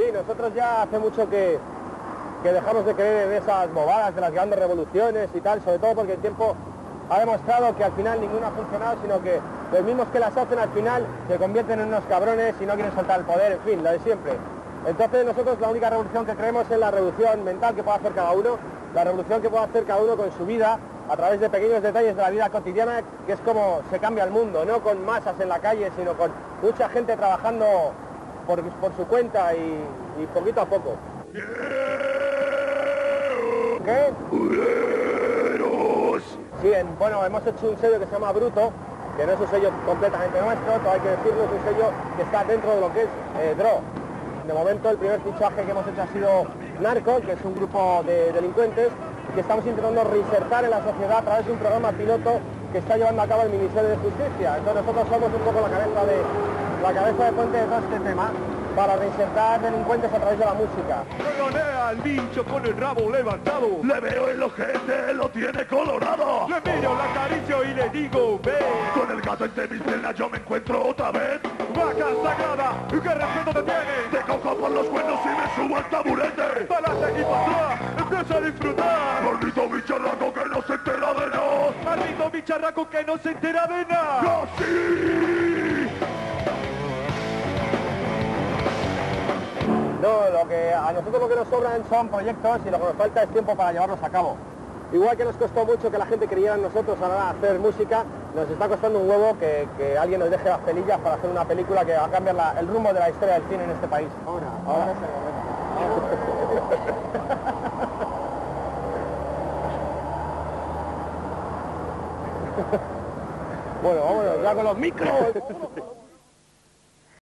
Sí, nosotros ya hace mucho que, que dejamos de creer en esas bobadas de las grandes revoluciones y tal, sobre todo porque el tiempo ha demostrado que al final ninguna ha funcionado, sino que los mismos que las hacen al final se convierten en unos cabrones y no quieren soltar el poder, en fin, lo de siempre. Entonces nosotros la única revolución que creemos es la revolución mental que puede hacer cada uno, la revolución que puede hacer cada uno con su vida, a través de pequeños detalles de la vida cotidiana, que es como se cambia el mundo, no con masas en la calle, sino con mucha gente trabajando por, por su cuenta y, y poquito a poco. ¿Qué? Sí, en- bueno, hemos hecho un sello que se llama Bruto, que no es un sello completamente nuestro, todo hay que decirlo, es un sello que está dentro de lo que es eh. De momento el primer fichaje que hemos hecho ha sido Narco, que es un grupo de delincuentes que estamos intentando reinsertar en la sociedad a través de un programa piloto que está llevando a cabo el Ministerio de Justicia. Entonces nosotros somos un poco la cabeza de la cabeza de puente de todo este tema para reinsertar delincuentes a través de la música. Regané al bicho con el rabo levantado. Le veo el ojete, lo tiene colorado. Le miro, la acaricio y le digo, ven. Con el gato entre mis piernas yo me encuentro otra vez. Vaca sagrada, ¿qué respeto te tiene? Te cojo por los cuernos y me subo al taburete. Para y para atrás, empieza a disfrutar. Maldito bicharraco que no se bicharraco que no se entera de nada. ¡Así! No, lo que a nosotros lo que nos sobran son proyectos y lo que nos falta es tiempo para llevarlos a cabo. Igual que nos costó mucho que la gente creyera en nosotros a la hora de hacer música, nos está costando un huevo que, que alguien nos deje las pelillas para hacer una película que va a cambiar la- el rumbo de la historia del cine en este país. Ahora, ahora. bueno, vámonos ya con los micros.